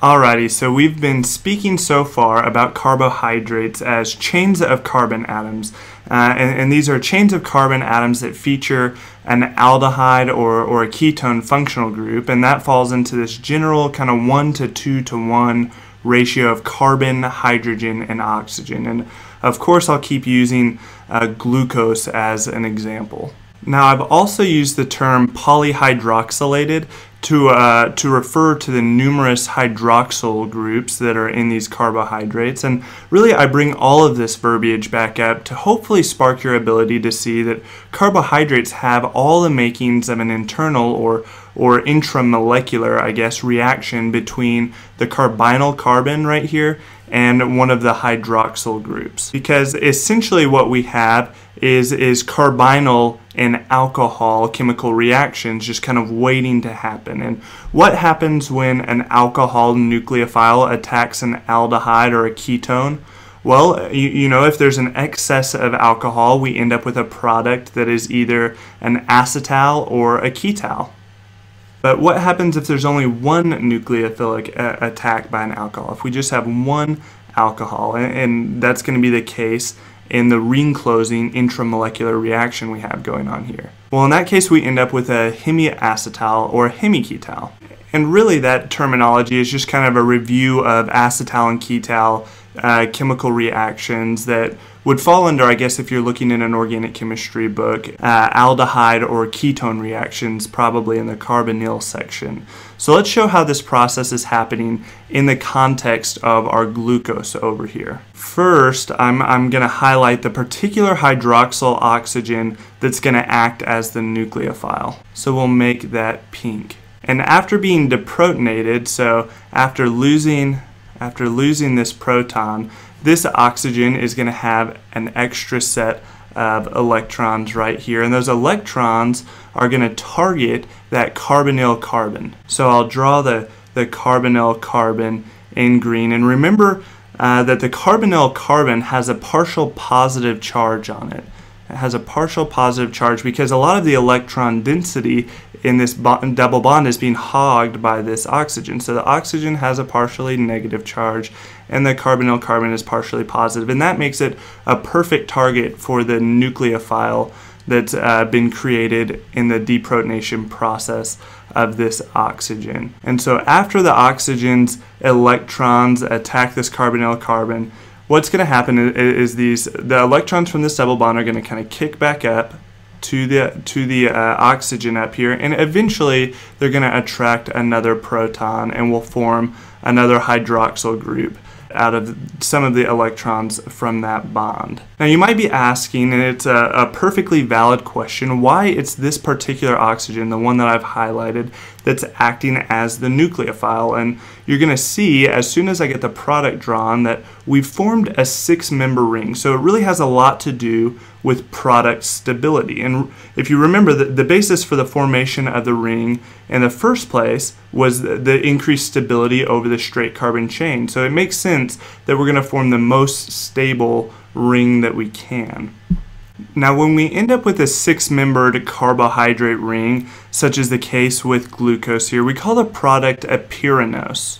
Alrighty, so we've been speaking so far about carbohydrates as chains of carbon atoms. Uh, and, and, these are chains of carbon atoms that feature an aldehyde or, or a ketone functional group, and that falls into this general kind of 1 to 2 to 1 ratio of carbon, hydrogen, and oxygen. And of course, I'll keep using uh, glucose as an example. Now, I've also used the term polyhydroxylated to, uh, to refer to the numerous hydroxyl groups that are in these carbohydrates. And really, I bring all of this verbiage back up to hopefully spark your ability to see that carbohydrates have all the makings of an internal or, or intramolecular, I guess, reaction between the carbonyl carbon right here and one of the hydroxyl groups. Because essentially what we have is, is carbonyl and alcohol chemical reactions just kind of waiting to happen. And what happens when an alcohol nucleophile attacks an aldehyde or a ketone? Well, you, you know, if there's an excess of alcohol, we end up with a product that is either an acetal or a ketal. But what happens if there's only one nucleophilic attack by an alcohol? If we just have one alcohol, and, and that's going to be the case in the ring closing intramolecular reaction we have going on here. Well, in that case, we end up with a hemiacetal or a hemiketal. And really, that terminology is just kind of a review of acetal and ketal uh, chemical reactions that would fall under, I guess, if you're looking in an organic chemistry book, uh, aldehyde or ketone reactions, probably in the carbonyl section. So let's show how this process is happening in the context of our glucose over here. First, I'm, I'm going to highlight the particular hydroxyl oxygen that's going to act as the nucleophile. So we'll make that pink. And after being deprotonated, so after losing after losing this proton, this oxygen is going to have an extra set of electrons right here. And those electrons are going to target that carbonyl carbon. So I'll draw the, the carbonyl carbon in green. And remember uh, that the carbonyl carbon has a partial positive charge on it. Has a partial positive charge because a lot of the electron density in this bo double bond is being hogged by this oxygen. So the oxygen has a partially negative charge and the carbonyl carbon is partially positive, and that makes it a perfect target for the nucleophile that's uh, been created in the deprotonation process of this oxygen. And so after the oxygen's electrons attack this carbonyl carbon, what's going to happen is, is, these the electrons from this double bond are going to kind of kick back up to the to the uh, oxygen up here and eventually they're going to attract another proton and will form another hydroxyl group out of some of the electrons from that bond. Now you might be asking, and it's a, a, perfectly valid question, why it's this particular oxygen, the one that I've highlighted, that's acting as the nucleophile. And you're going to see as soon as I get the product drawn that we've formed a six member ring. So it really has a lot to do with product stability. And if you remember, the, the basis for the formation of the ring in the first place was the, the increased stability over the straight carbon chain. So it makes sense that we're going to form the most stable ring that we can. Now when we end up with a six-membered carbohydrate ring, such as the case with glucose here, we call the product a pyranose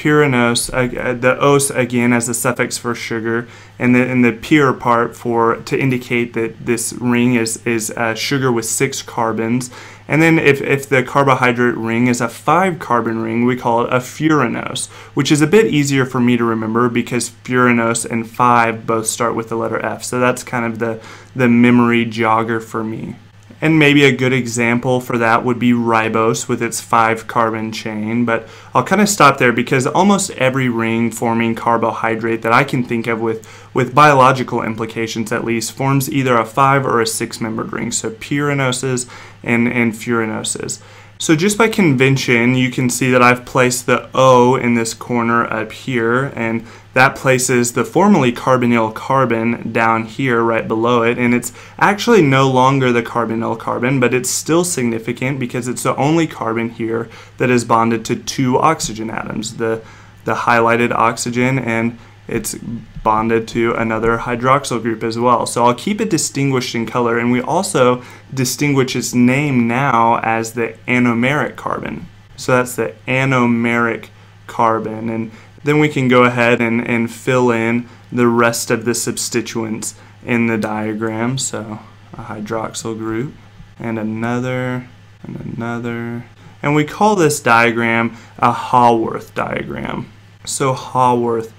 pyranose, uh, the os again as the suffix for sugar, and the, and the pure part for to indicate that this ring is, is uh, sugar with six carbons. And then if, if the carbohydrate ring is a five carbon ring, we call it a furanose, which is a bit easier for me to remember because furanose and five both start with the letter F. So that's kind of the, the memory jogger for me. And maybe a good example for that would be ribose with its five carbon chain. But I'll kind of stop there because almost every ring forming carbohydrate that I can think of with, with biological implications at least forms either a five or a six membered ring. So pyranoses and, and furanoses. So just by convention, you can see that I've placed the O in this corner up here, and that places the formerly carbonyl carbon down here right below it, and it's actually no longer the carbonyl carbon, but it's still significant because it's the only carbon here that is bonded to two oxygen atoms, the, the highlighted oxygen and it's bonded to another hydroxyl group as well. So I'll keep it distinguished in color and we also distinguish its name now as the anomeric carbon. So that's the anomeric carbon. And then we can go ahead and, and fill in the rest of the substituents in the diagram. So a hydroxyl group and another and another. And we call this diagram a Haworth diagram. So Haworth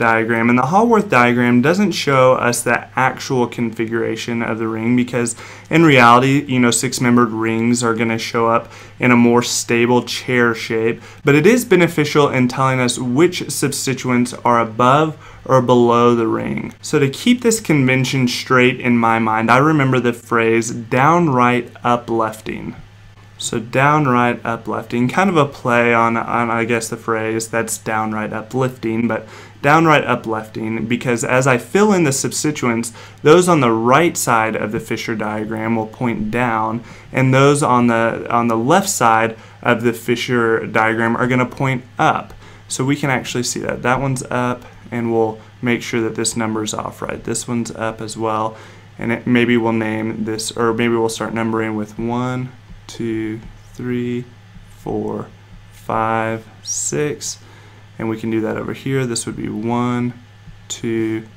diagram. And the Haworth diagram doesn't show us the actual configuration of the ring because in reality, you know, six-membered rings are going to show up in a more stable chair shape, but it is beneficial in telling us which substituents are above or below the ring. So to keep this convention straight in my mind, I remember the phrase downright uplifting. So downright uplifting, kind of a play on, on I guess the phrase that's downright uplifting, but downright uplifting because as I fill in the substituents, those on the right side of the Fischer diagram will point down, and those on the on the left side of the Fischer diagram are going to point up. So we can actually see that. That one's up, and we'll make sure that this number is off right. This one's up as well, and it, maybe we'll name this, or maybe we'll start numbering with one, two, three, four, five, six, and we can do that over here. This would be one, two,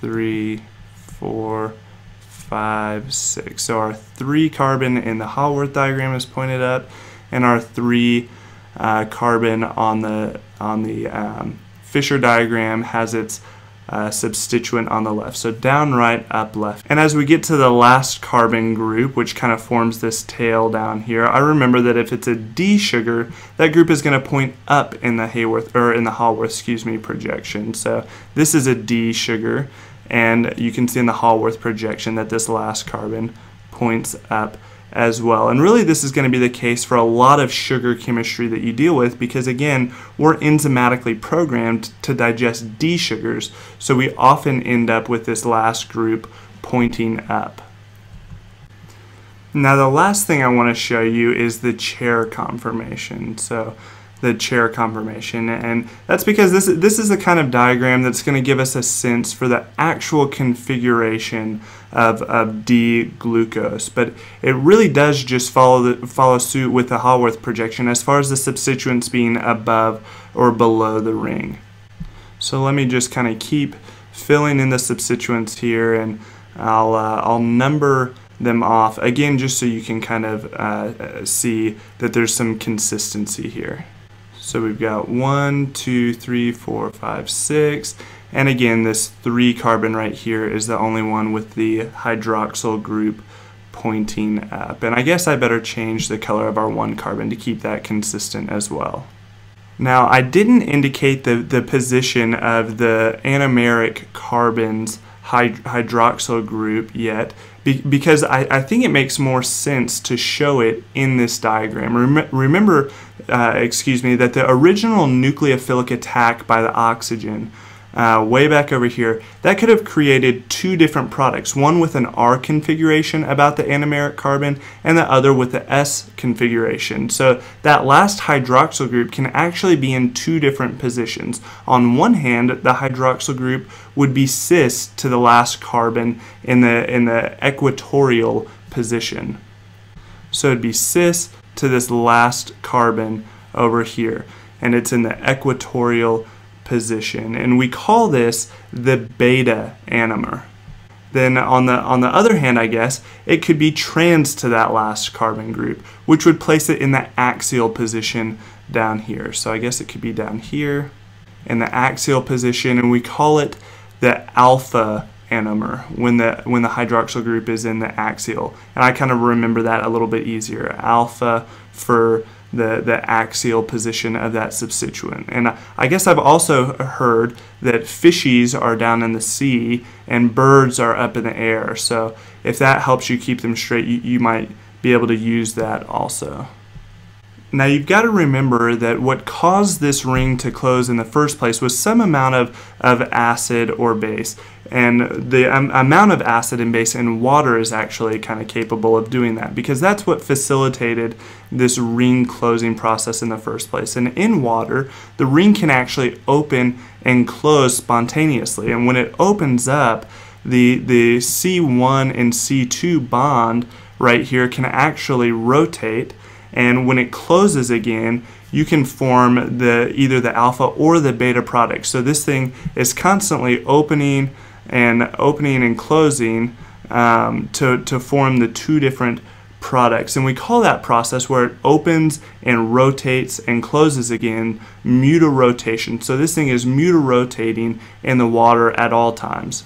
three, four, five, six. So our three carbon in the Haworth diagram is pointed up, and our three uh, carbon on the on the um, Fischer diagram has its uh, substituent on the left. So down, right, up, left. And as we get to the last carbon group, which kind of forms this tail down here, I remember that if it's a D sugar, that group is going to point up in the Haworth, or in the Haworth, excuse me, projection. So this is a D sugar, and you can see in the Haworth projection that this last carbon points up as well. And really this is going to be the case for a lot of sugar chemistry that you deal with because again, we're enzymatically programmed to digest D sugars, so we often end up with this last group pointing up. Now the last thing I want to show you is the chair conformation. So the chair conformation and that's because this this is the kind of diagram that's going to give us a sense for the actual configuration of, of D-glucose. But it really does just follow the, follow suit with the Haworth projection as far as the substituents being above or below the ring. So let me just kind of keep filling in the substituents here and I'll, uh, I'll number them off again just so you can kind of uh, see that there's some consistency here. So we've got one, two, three, four, five, six. And again, this three carbon right here is the only one with the hydroxyl group pointing up. And I guess I better change the color of our one carbon to keep that consistent as well. Now, I didn't indicate the, the position of the anomeric carbon's hydroxyl group yet be because I, I, think it makes more sense to show it in this diagram. Rem remember, uh, excuse me, that the original nucleophilic attack by the oxygen uh, way back over here, that could have created two different products, one with an R configuration about the anomeric carbon and the other with the S configuration. So that last hydroxyl group can actually be in two different positions. On one hand, the hydroxyl group would be cis to the last carbon in the, in the equatorial position. So it'd be cis to this last carbon over here, and it's in the equatorial position, and we call this the beta anomer. Then on the on the other hand, I guess, it could be trans to that last carbon group, which would place it in the axial position down here. So I guess it could be down here in the axial position, and we call it the alpha anomer when the when the hydroxyl group is in the axial. And I kind of remember that a little bit easier. Alpha for the, the axial position of that substituent. And I guess I've also heard that fishies are down in the sea and birds are up in the air. So if that helps you keep them straight, you, you might be able to use that also. Now you've got to remember that what caused this ring to close in the first place was some amount of, of acid or base. And the um, amount of acid and base in water is actually kind of capable of doing that because that's what facilitated this ring closing process in the first place. And in water, the ring can actually open and close spontaneously. And when it opens up, the, the C1 and C2 bond right here can actually rotate and when it closes again, you can form the either the alpha or the beta product. So this thing is constantly opening and opening and closing um, to, to form the two different products. And we call that process where it opens and rotates and closes again mutarotation. So this thing is mutarotating in the water at all times.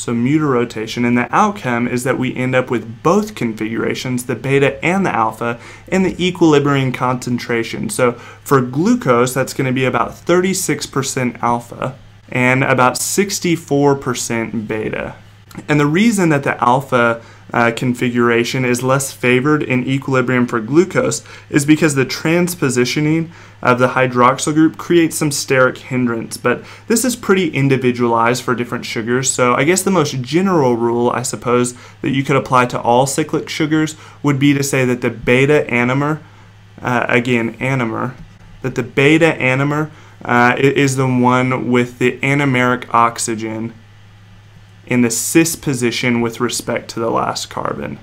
So mutarotation, and the outcome is that we end up with both configurations, the beta and the alpha, in the equilibrium concentration. So for glucose, that's going to be about 36% alpha and about 64% beta. And the reason that the alpha uh, configuration is less favored in equilibrium for glucose is because the transpositioning of the hydroxyl group creates some steric hindrance. But this is pretty individualized for different sugars. So I guess the most general rule, I suppose, that you could apply to all cyclic sugars would be to say that the beta anomer, uh, again, anomer, that the beta anomer uh, is the one with the anomeric oxygen in the cis position with respect to the last carbon.